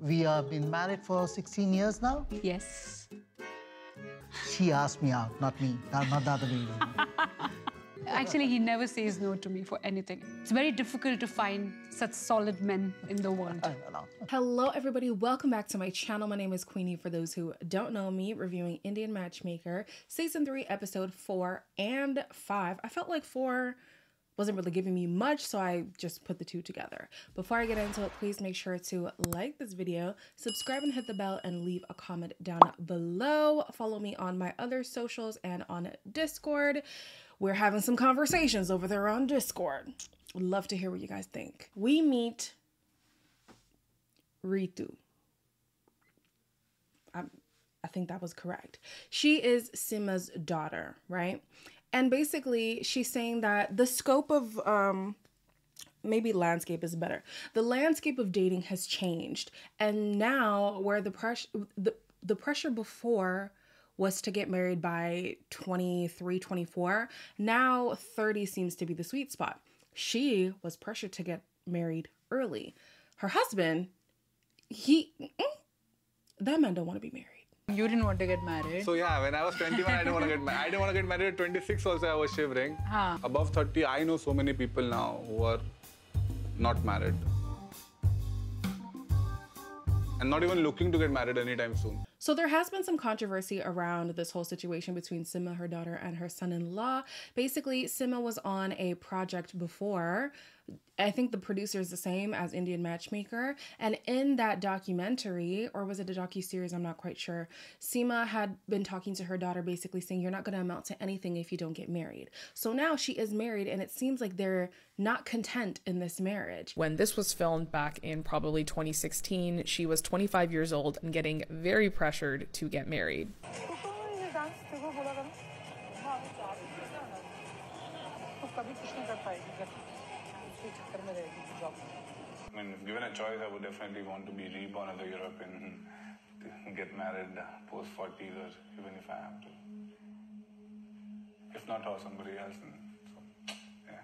We have been married for 16 years now. Yes. She asked me out, not me, not, not the other way. around. Actually, he never says no to me for anything. It's very difficult to find such solid men in the world. I don't know. Hello, everybody. Welcome back to my channel. My name is Queenie. For those who don't know me, reviewing Indian Matchmaker, season three, episode four and five. I felt like four wasn't really giving me much, so I just put the two together. Before I get into it, please make sure to like this video, subscribe and hit the bell, and leave a comment down below. Follow me on my other socials and on Discord. We're having some conversations over there on Discord. Would love to hear what you guys think. We meet Ritu. I, I think that was correct. She is Sima's daughter, right? And basically, she's saying that the scope of um, maybe landscape is better. The landscape of dating has changed, and now where the pressure the the pressure before was to get married by 23 24 now 30 seems to be the sweet spot. She was pressured to get married early. Her husband he mm, that man don't want to be married You didn't want to get married. So yeah, when I was 21, I didn't want to get married. I didn't want to get married at 26 also, I was shivering. Huh. Above 30, I know so many people now who are not married. And not even looking to get married anytime soon. So there has been some controversy around this whole situation between Sima, her daughter, and her son-in-law. Basically, Sima was on a project before. I think the producer is the same as Indian Matchmaker. And in that documentary, or was it a docu-series, I'm not quite sure, Sima had been talking to her daughter basically saying, you're not going to amount to anything if you don't get married. So now she is married and it seems like they're not content in this marriage. When this was filmed back in probably 2016, she was 25 years old and getting very pressured to get married. I mean, if given a choice, I would definitely want to be reborn as a European, get married post 40s or even if I have to. If not her, somebody else. So, yeah.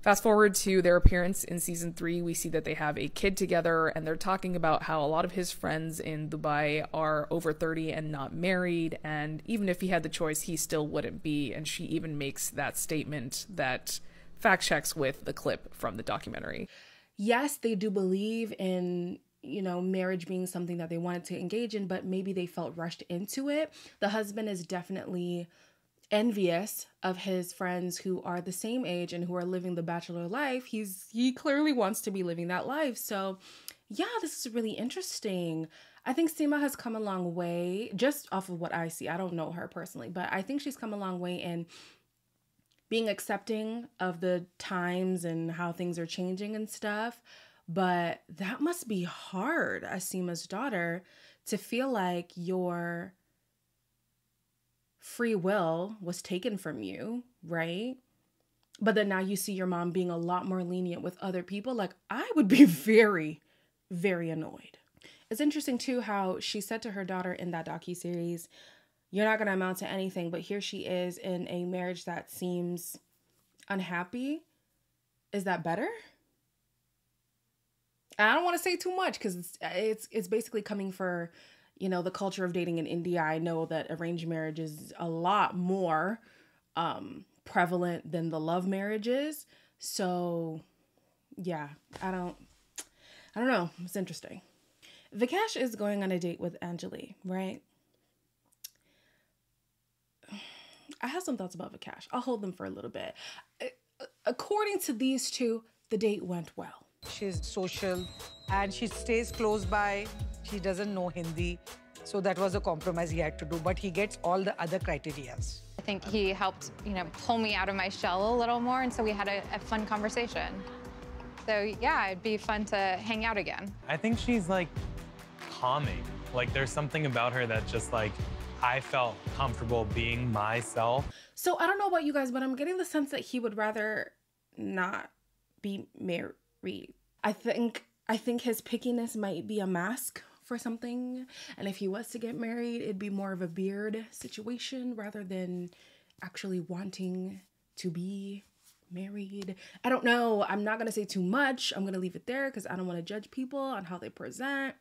Fast forward to their appearance in season three, we see that they have a kid together and they're talking about how a lot of his friends in Dubai are over 30 and not married. And even if he had the choice, he still wouldn't be. And she even makes that statement that fact checks with the clip from the documentary. yes, they do believe in you know marriage being something that they wanted to engage in, but maybe they felt rushed into it. The husband is definitely envious of his friends who are the same age and who are living the bachelor life. He's he clearly wants to be living that life. So, yeah, this is really interesting. I think Sima has come a long way just off of what I see. I don't know her personally, but I think she's come a long way in being accepting of the times and how things are changing and stuff. But that must be hard as daughter to feel like your free will was taken from you, right? But then now you see your mom being a lot more lenient with other people. Like, I would be very, very annoyed. It's interesting too how she said to her daughter in that docu series, "You're not going to amount to anything." But here she is in a marriage that seems unhappy. Is that better? I don't want to say too much because it's, it's it's basically coming for, you know, the culture of dating in India. I know that arranged marriage is a lot more um, prevalent than the love marriages. So, yeah, I don't, I don't know. It's interesting. Vikash is going on a date with Anjali, right? I have some thoughts about Vikash. I'll hold them for a little bit. According to these two, the date went well. She's social and she stays close by. She doesn't know Hindi. So that was a compromise he had to do. But he gets all the other criterias. I think he helped, you know, pull me out of my shell a little more, and so we had a, a fun conversation. So yeah, it'd be fun to hang out again. I think she's like calming. Like there's something about her that just like I felt comfortable being myself. So I don't know about you guys, but I'm getting the sense that he would rather not be married. I think I think his pickiness might be a mask for something, and if he was to get married, it'd be more of a beard situation rather than actually wanting to be married. I don't know. I'm not going to say too much. I'm going to leave it there because I don't want to judge people on how they present.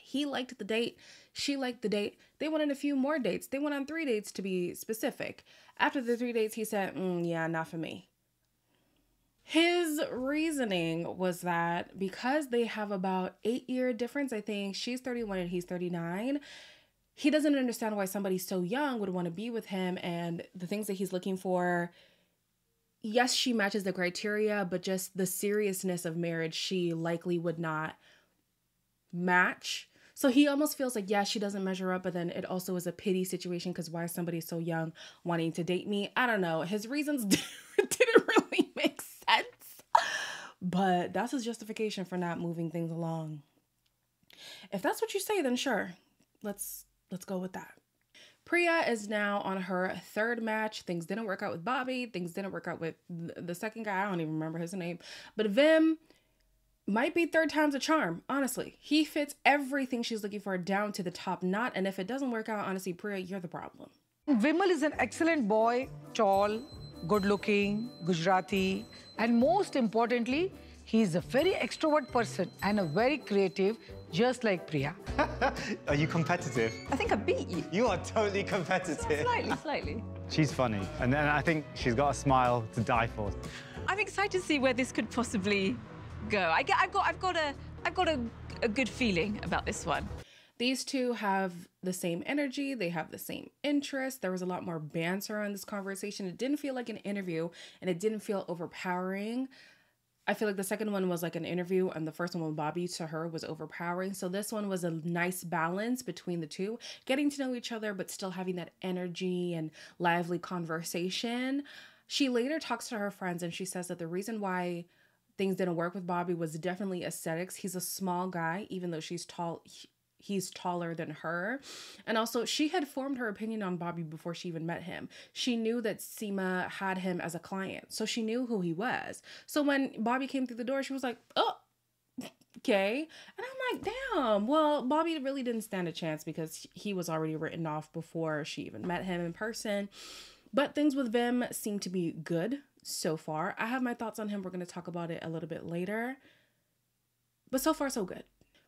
He liked the date. She liked the date. They went on a few more dates. They went on three dates to be specific. After the three dates, he said, mm, Yeah, not for me. His reasoning was that because they have about eight year difference, I think she's 31 and he's 39, he doesn't understand why somebody so young would want to be with him and the things that he's looking for. Yes, she matches the criteria, but just the seriousness of marriage, she likely would not match. So he almost feels like, yeah, she doesn't measure up, but then it also is a pity situation because why is somebody so young wanting to date me? I don't know. His reasons didn't really make sense, but that's his justification for not moving things along. If that's what you say, then sure, let's let's go with that. Priya is now on her third match. Things didn't work out with Bobby. Things didn't work out with the second guy. I don't even remember his name, but Vim might be third time's a charm, honestly. He fits everything she's looking for down to the top knot. And if it doesn't work out, honestly, Priya, you're the problem. Vimal is an excellent boy, tall, good looking, Gujarati, and most importantly, he's a very extrovert person and a very creative, just like Priya. Are you competitive? I think I beat you. You are totally competitive. Slightly, slightly. She's funny, and then I think she's got a smile to die for. I'm excited to see where this could possibly go. I I've got, I've got a, I've got a, a good feeling about this one. These two have the same energy, they have the same interest. There was a lot more banter on this conversation. It didn't feel like an interview and it didn't feel overpowering. I feel like the second one was like an interview, and the first one with Bobby to her was overpowering. So this one was a nice balance between the two, getting to know each other, but still having that energy and lively conversation. She later talks to her friends and she says that the reason why things didn't work with Bobby was definitely aesthetics. He's a small guy, even though she's tall. he's taller than her. And also, she had formed her opinion on Bobby before she even met him. She knew that Sima had him as a client, so she knew who he was. So when Bobby came through the door, she was like, oh, okay. And I'm like, damn, well, Bobby really didn't stand a chance because he was already written off before she even met him in person. But things with Vim seem to be good so far. I have my thoughts on him. We're going to talk about it a little bit later. But so far, so good.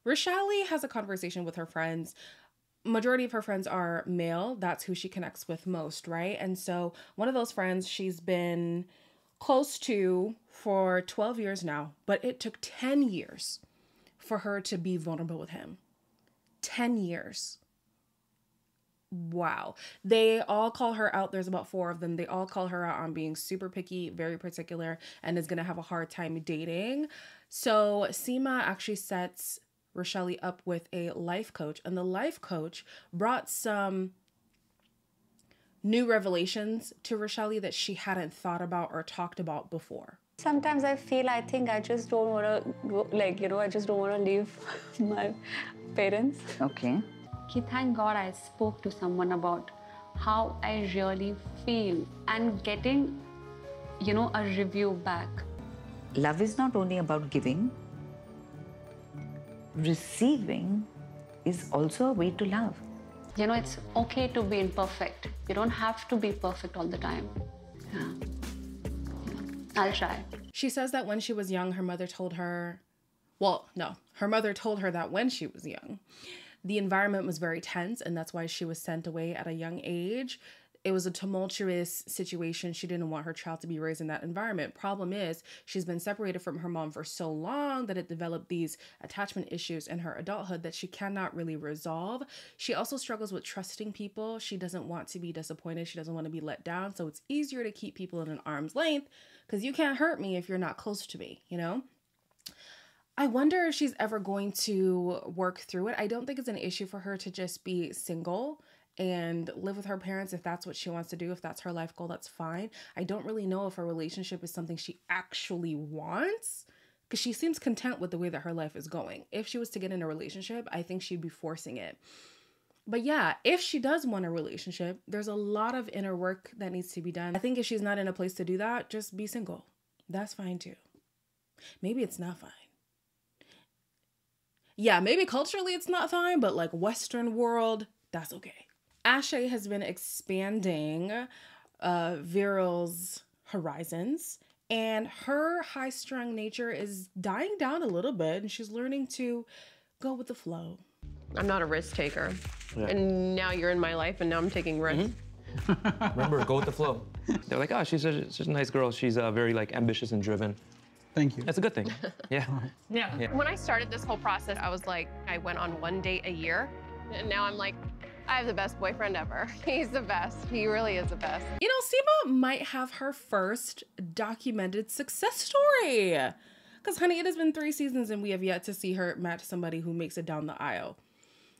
Rushali has a conversation with her friends. Majority of her friends are male. That's who she connects with most, right? And so one of those friends she's been close to for 12 years now, but it took 10 years for her to be vulnerable with him. 10 years wow. They all call her out. There's about four of them. They all call her out on being super picky, very particular, and is going to have a hard time dating. So Sima actually sets Rochelle up with a life coach, and the life coach brought some new revelations to Rochelle that she hadn't thought about or talked about before. Sometimes I feel I think I just don't want to, like, you know, I just don't want to leave my parents. Okay thank God I spoke to someone about how I really feel and getting, you know, a review back. Love is not only about giving, receiving is also a way to love. You know, it's okay to be imperfect. You don't have to be perfect all the time. Yeah. I'll try. She says that when she was young, her mother told her, well, no, her mother told her that when she was young, the environment was very tense, and that's why she was sent away at a young age. It was a tumultuous situation. She didn't want her child to be raised in that environment. Problem is, she's been separated from her mom for so long that it developed these attachment issues in her adulthood that she cannot really resolve. She also struggles with trusting people. She doesn't want to be disappointed. She doesn't want to be let down. So it's easier to keep people at an arm's length because you can't hurt me if you're not close to me, you know? I wonder if she's ever going to work through it. I don't think it's an issue for her to just be single and live with her parents if that's what she wants to do. If that's her life goal, that's fine. I don't really know if a relationship is something she actually wants because she seems content with the way that her life is going. If she was to get in a relationship, I think she'd be forcing it. But yeah, if she does want a relationship, there's a lot of inner work that needs to be done. I think if she's not in a place to do that, just be single. That's fine too. Maybe it's not fine yeah, maybe culturally it's not fine, but like Western world, that's okay. Aashay has been expanding uh, Viral's horizons And her high strung nature is dying down a little bit, and she's learning to go with the flow. I'm not a risk taker. Yeah. And now you're in my life, and now I'm taking risks. Remember, go with the flow. They're like, oh, she's a, she's a nice girl. She's uh, very like ambitious and driven. Thank you. That's a good thing. Yeah. Yeah. Yeah. When I started this whole process, I was like, I went on one date a year, and now I'm like, I have the best boyfriend ever. He's the best. He really is the best. You know, Sima might have her first documented success story. Because, honey, it has been three seasons and we have yet to see her match somebody who makes it down the aisle.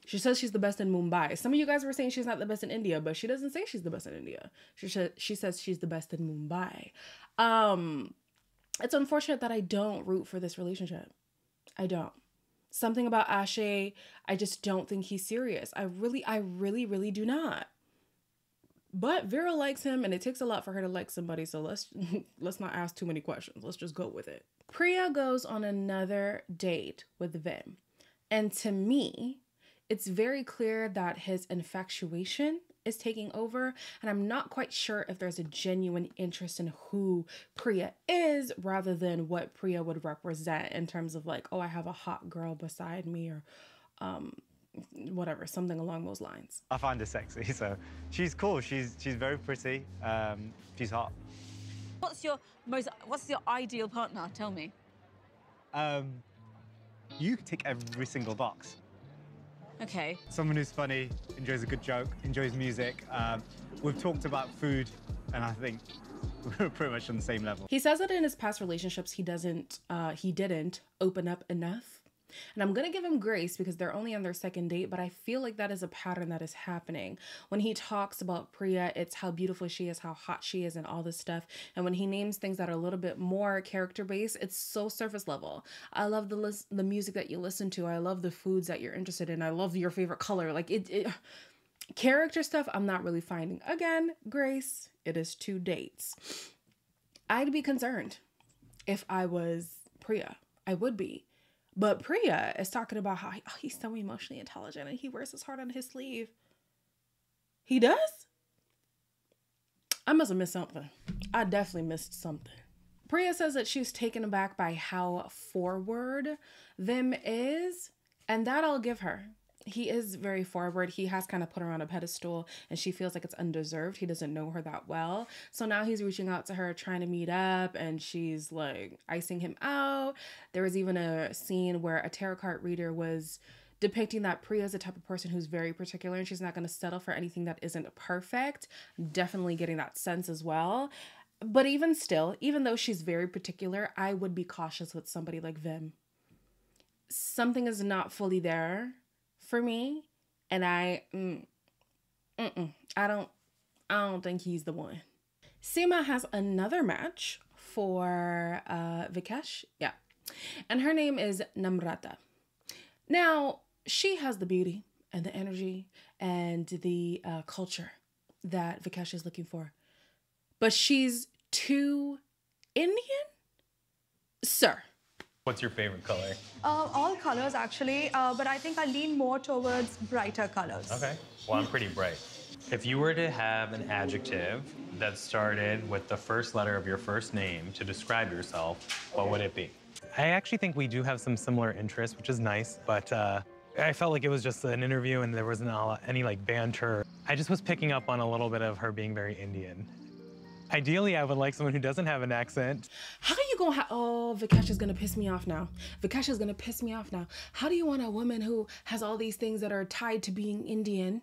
She says she's the best in Mumbai. Some of you guys were saying she's not the best in India, but she doesn't say she's the best in India. She sh- she says she's the best in Mumbai. Um, it's unfortunate that I don't root for this relationship. I don't. Something about Aashay, I just don't think he's serious. I really, I really, really do not. But Viral likes him, and it takes a lot for her to like somebody. So let's let's not ask too many questions. Let's just go with it. Priya goes on another date with Vim, and to me, it's very clear that his infatuation is taking over, and I'm not quite sure if there's a genuine interest in who Priya is rather than what Priya would represent in terms of like, oh, I have a hot girl beside me or um whatever, something along those lines. I find her sexy, so she's cool. She's she's very pretty. Um, she's hot. What's your most? What's your ideal partner? Tell me. Um, you tick every single box. Okay. Someone who's funny, enjoys a good joke, enjoys music. Um, we've talked about food, and I think we're pretty much on the same level. He says that in his past relationships he doesn't uh he didn't open up enough. And I'm going to give him grace because they're only on their second date, but I feel like that is a pattern that is happening. When he talks about Priya, it's how beautiful she is, how hot she is, and all this stuff. And when he names things that are a little bit more character based, it's so surface level. I love the list, the music that you listen to. I love the foods that you're interested in. I love your favorite color. Like it, it character stuff I'm not really finding. Again, grace, it is two dates. I'd be concerned if I was Priya. I would be. But Priya is talking about how he- oh, he's so emotionally intelligent and he wears his heart on his sleeve. He does? I must have missed something. I definitely missed something. Priya says that she was taken aback by how forward Vim is, and that I'll give her. He is very forward. He has kind of put her on a pedestal, and she feels like it's undeserved. He doesn't know her that well. So now he's reaching out to her, trying to meet up, and she's like icing him out. There was even a scene where a tarot card reader was depicting that Priya is the type of person who's very particular and she's not going to settle for anything that isn't perfect. Definitely getting that sense as well. But even still, even though she's very particular, I would be cautious with somebody like Vim. Something is not fully there for me, and I, mm, I don't, I don't think he's the one. Sima has another match for uh, Vikesh, yeah, and her name is Namrata. Now she has the beauty and the energy and the uh, culture that Vikesh is looking for, but she's too Indian, sir. What's your favorite color? Uh, all colors actually, uh, but I think I lean more towards brighter colors. Okay. Well, I'm pretty bright. If you were to have an adjective that started with the first letter of your first name to describe yourself, what would it be? I actually think we do have some similar interests, which is nice, but uh, I felt like it was just an interview and there wasn't any like banter. I just was picking up on a little bit of her being very Indian. Ideally, I would like someone who doesn't have an accent. How are you gonna have? Oh, Vikesh is gonna piss me off now. Vikesh is gonna piss me off now. How do you want a woman who has all these things that are tied to being Indian?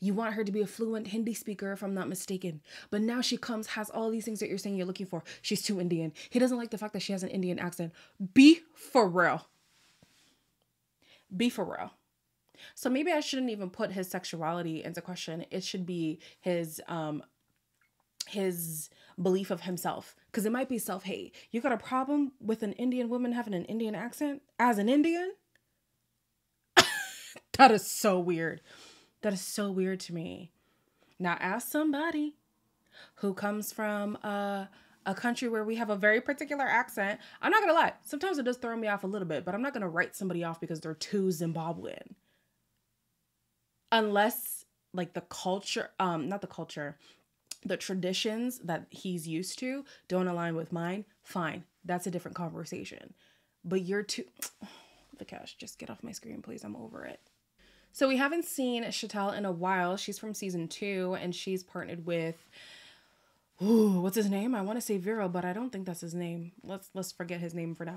You want her to be a fluent Hindi speaker, if I'm not mistaken. But now she comes, has all these things that you're saying you're looking for. She's too Indian. He doesn't like the fact that she has an Indian accent. Be for real. Be for real. So maybe I shouldn't even put his sexuality into question. It should be his um his belief of himself because it might be self-hate. You got a problem with an Indian woman having an Indian accent as an Indian? that is so weird. That is so weird to me. Now ask somebody who comes from a a country where we have a very particular accent. I'm not gonna lie. Sometimes it does throw me off a little bit, but I'm not gonna write somebody off because they're too Zimbabwean. Unless like the culture, um, not the culture, the traditions that he's used to don't align with mine, fine. That's a different conversation. But you're too Vikash, just get off my screen, please. I'm over it. So we haven't seen Chatel in a while. She's from season two and she's partnered with Ooh, what's his name? I want to say Vero, but I don't think that's his name. Let's let's forget his name for now.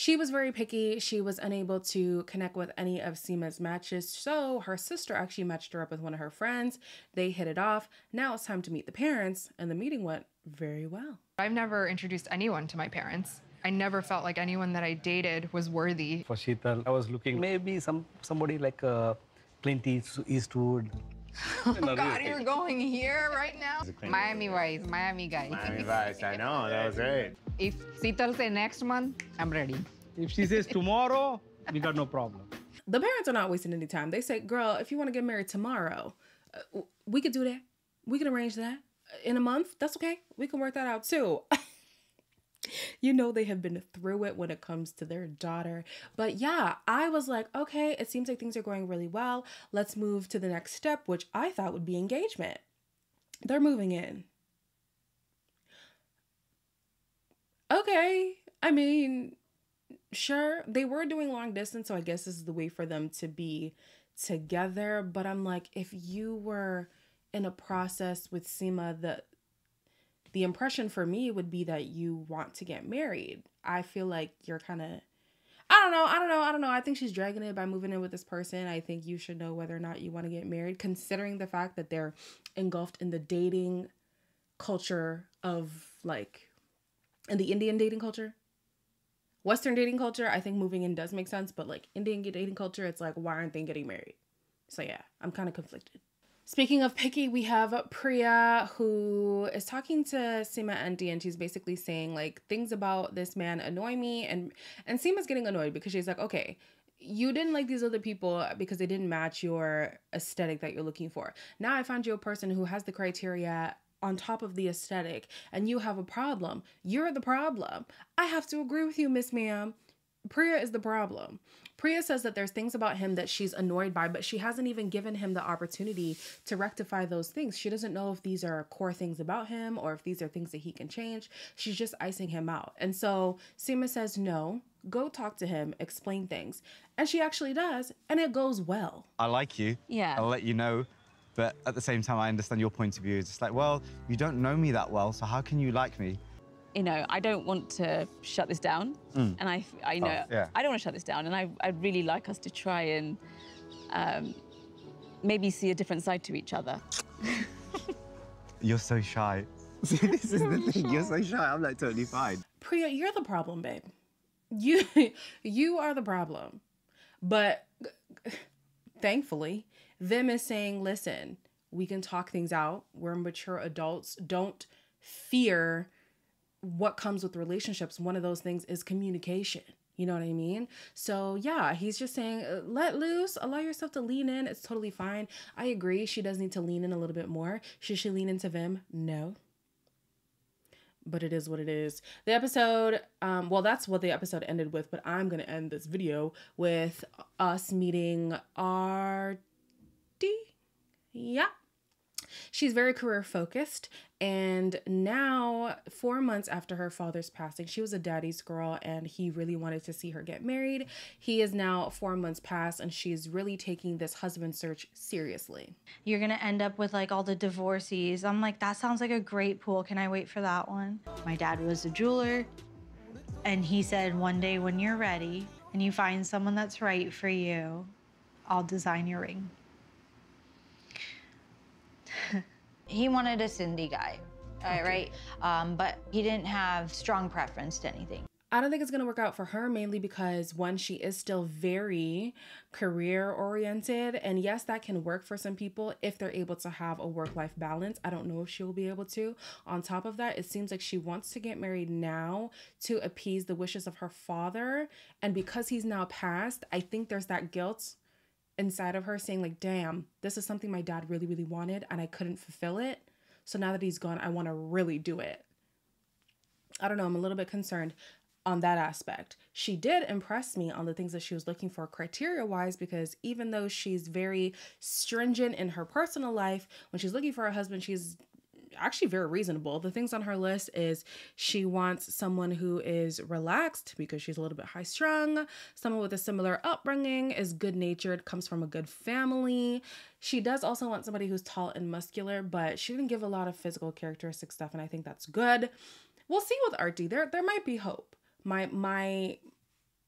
She was very picky. She was unable to connect with any of Sima's matches, so her sister actually matched her up with one of her friends. They hit it off. Now it's time to meet the parents, and the meeting went very well. I've never introduced anyone to my parents. I never felt like anyone that I dated was worthy. For Sheetal, I was looking maybe some somebody like uh, Clint East- Eastwood. Oh God, you're going here right now? Miami Vice, Miami guy. Miami Vice, I know, that was great. If Seetal say next month, I'm ready. If she says tomorrow, we got no problem. The parents are not wasting any time. They say, "Girl, if you want to get married tomorrow, uh, we could do that. We could arrange that in a month. That's okay. We can work that out too." you know they have been through it when it comes to their daughter. But yeah, I was like, okay, it seems like things are going really well. Let's move to the next step, which I thought would be engagement. They're moving in. Okay. I mean, sure, they were doing long distance, so I guess this is the way for them to be together. But I'm like, if you were in a process with Sima, the the impression for me would be that you want to get married. I feel like you're kind of I don't know. I don't know. I don't know. I think she's dragging it by moving in with this person. I think you should know whether or not you want to get married, considering the fact that they're engulfed in the dating culture of like in the Indian dating culture. Western dating culture, I think moving in does make sense, but like Indian dating culture, it's like, why aren't they getting married? So yeah, I'm kind of conflicted. Speaking of picky, we have Priya who is talking to Sima Aunty and she's basically saying like things about this man annoy me and and Sima's getting annoyed because she's like, okay, you didn't like these other people because they didn't match your aesthetic that you're looking for. Now I found you a person who has the criteria on top of the aesthetic and you have a problem. You're the problem. I have to agree with you, Miss Ma'am. Priya is the problem. Priya says that there's things about him that she's annoyed by, but she hasn't even given him the opportunity to rectify those things. She doesn't know if these are core things about him or if these are things that he can change. She's just icing him out. And so Sima says, no, go talk to him, explain things. And she actually does, and it goes well. I like you. Yeah. I'll let you know. But at the same time, I understand your point of view. It's like, well, you don't know me that well, so how can you like me? you know, I don't want to shut this down. Mm. And I, I know, Oh, yeah. I don't want to shut this down. And I, I'd really like us to try and um, maybe see a different side to each other. You're so shy. See, this is the thing. You're so shy. I'm like totally fine. Priya, you're the problem, babe. You you are the problem. But thankfully, Vim is saying, listen, we can talk things out. We're mature adults. Don't fear what comes with relationships. One of those things is communication. You know what I mean? So, yeah, he's just saying, uh, let loose, allow yourself to lean in. It's totally fine. I agree. She does need to lean in a little bit more. Should she lean into Vim? No but it is what it is. The episode, um, well, that's what the episode ended with, but I'm gonna end this video with us meeting Aarti. Yeah. She's very career focused, and now, four months after her father's passing, she was a daddy's girl, and he really wanted to see her get married. He is now four months past, and she's really taking this husband search seriously. You're gonna end up with like all the divorcees. I'm like, that sounds like a great pool. Can I wait for that one? My dad was a jeweler, and he said, one day when you're ready and you find someone that's right for you, I'll design your ring. he wanted a Sindhi guy, all right? Right. Um, but he didn't have strong preference to anything. I don't think it's going to work out for her mainly because one, she is still very career oriented. And yes, that can work for some people if they're able to have a work life balance. I don't know if she will be able to. On top of that, it seems like she wants to get married now to appease the wishes of her father. And because he's now passed, I think there's that guilt inside of her saying, like, damn, this is something my dad really, really wanted and I couldn't fulfill it. So now that he's gone, I want to really do it. I don't know. I'm a little bit concerned on that aspect. She did impress me on the things that she was looking for criteria wise because even though she's very stringent in her personal life, when she's looking for a husband, she's actually very reasonable. The things on her list is she wants someone who is relaxed because she's a little bit high strung, someone with a similar upbringing, is good natured, comes from a good family. She does also want somebody who's tall and muscular, but she didn't give a lot of physical characteristic stuff, and I think that's good. We'll see with Aarti. There there might be hope. My my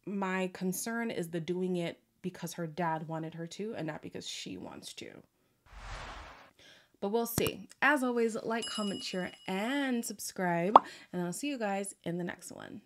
my concern is the doing it because her dad wanted her to and not because she wants to. But we'll see. As always, like, comment, share, and subscribe. And I'll see you guys in the next one.